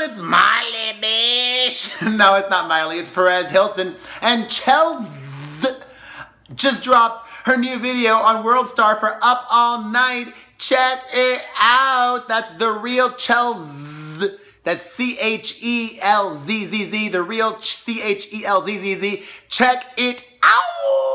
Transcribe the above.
It's Miley, bitch. no, it's not Miley. It's Perez Hilton. And Chelzzz just dropped her new video on World Star for Up All Night. Check it out. That's the real Chelzzz. That's C H E L Z Z Z. The real C H E L Z Z Z. Check it out.